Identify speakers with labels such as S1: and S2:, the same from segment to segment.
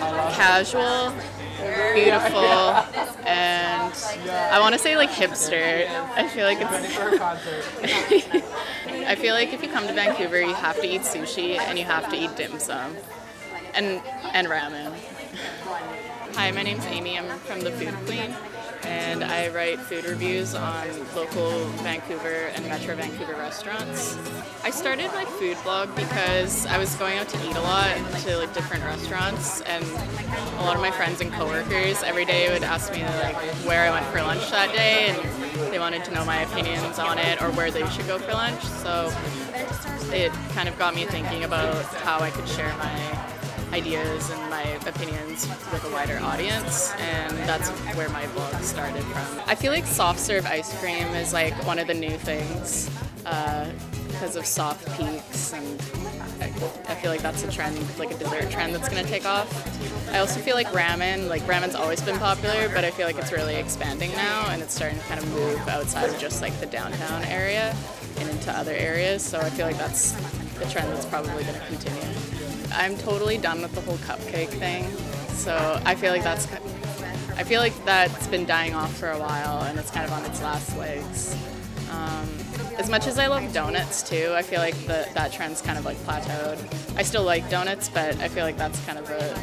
S1: casual, beautiful, and I want to say like hipster. I feel like it's. I feel like if you come to Vancouver, you have to eat sushi and you have to eat dim sum, and and ramen. Hi, my name's Amy. I'm from the Food Queen and I write food reviews on local Vancouver and Metro Vancouver restaurants. I started my food blog because I was going out to eat a lot to like different restaurants and a lot of my friends and coworkers every day would ask me like where I went for lunch that day and they wanted to know my opinions on it or where they should go for lunch. So it kind of got me thinking about how I could share my ideas and my opinions with a wider audience, and that's where my blog started from. I feel like soft serve ice cream is like one of the new things uh, because of soft peaks, and I, I feel like that's a trend, like a dessert trend that's going to take off. I also feel like ramen, like ramen's always been popular, but I feel like it's really expanding now, and it's starting to kind of move outside of just like the downtown area and into other areas. So I feel like that's the trend that's probably going to continue. I'm totally done with the whole cupcake thing. So I feel like that's I feel like that's been dying off for a while and it's kind of on its last legs. Um, as much as I love donuts too, I feel like the, that trend's kind of like plateaued. I still like donuts, but I feel like that's kind of a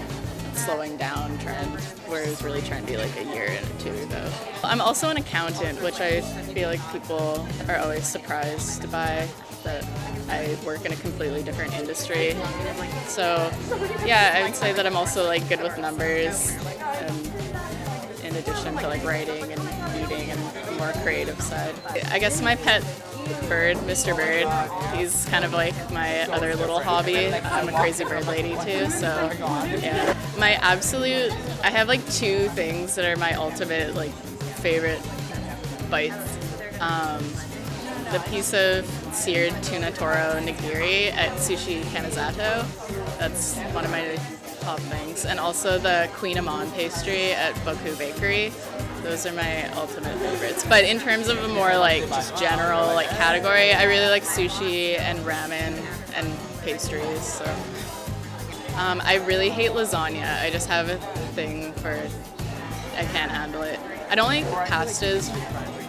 S1: slowing down trend where it was really trendy like a year or two ago. I'm also an accountant, which I feel like people are always surprised by that I work in a completely different industry. So yeah, I would say that I'm also like good with numbers and in addition to like writing and reading and the more creative side. I guess my pet bird, Mr. Bird, he's kind of like my other little hobby. I'm a crazy bird lady too, so yeah. My absolute, I have like two things that are my ultimate like favorite bites. Um, the piece of seared tuna toro nigiri at Sushi Kanazato. That's one of my top things. And also the Kouign-amann pastry at Beaucoup Bakery. Those are my ultimate favorites. But in terms of a more like just general like category, I really like sushi and ramen and pastries. So um, I really hate lasagna. I just have a thing for I can't handle it. I don't like pastas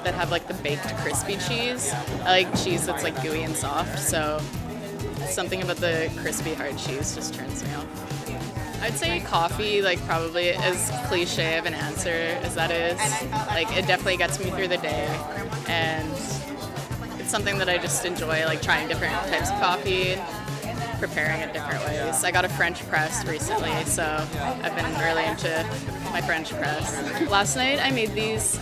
S1: that have like the baked crispy cheese. I like cheese that's like gooey and soft, so something about the crispy hard cheese just turns me off. I'd say coffee, like probably as cliche of an answer as that is. Like it definitely gets me through the day, and it's something that I just enjoy, like trying different types of coffee, preparing it different ways. I got a French press recently, so I've been really into my French press. Last night I made these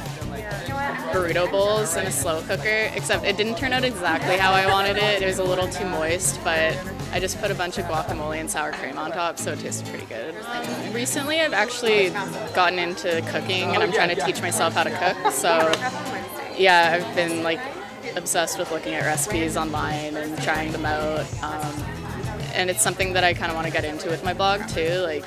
S1: burrito bowls in a slow cooker, except it didn't turn out exactly how I wanted it. It was a little too moist, but I just put a bunch of guacamole and sour cream on top, so it tasted pretty good. Recently, I've actually gotten into cooking, and I'm trying to teach myself how to cook. So, yeah, I've been like obsessed with looking at recipes online and trying them out. Um, and it's something that I kind of want to get into with my blog too, like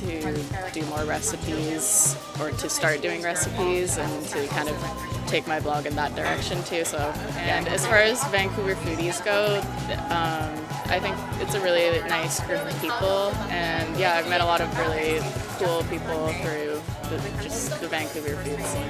S1: to do more recipes or to start doing recipes and to kind of take my blog in that direction too. So, and as far as Vancouver foodies go, um, I think it's a really nice group of people, and yeah, I've met a lot of really cool people through the, just the Vancouver food scene.